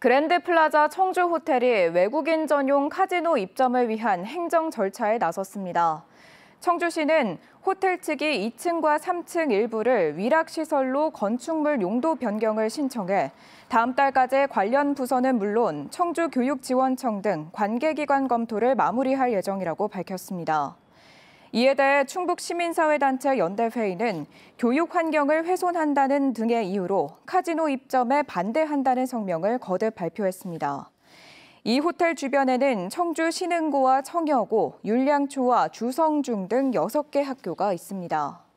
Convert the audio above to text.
그랜드 플라자 청주 호텔이 외국인 전용 카지노 입점을 위한 행정 절차에 나섰습니다. 청주시는 호텔 측이 2층과 3층 일부를 위락시설로 건축물 용도 변경을 신청해 다음 달까지 관련 부서는 물론 청주교육지원청 등 관계기관 검토를 마무리할 예정이라고 밝혔습니다. 이에 대해 충북 시민사회단체 연대회의는 교육 환경을 훼손한다는 등의 이유로 카지노 입점에 반대한다는 성명을 거듭 발표했습니다. 이 호텔 주변에는 청주 신흥고와 청여고, 율량초와 주성중 등 6개 학교가 있습니다.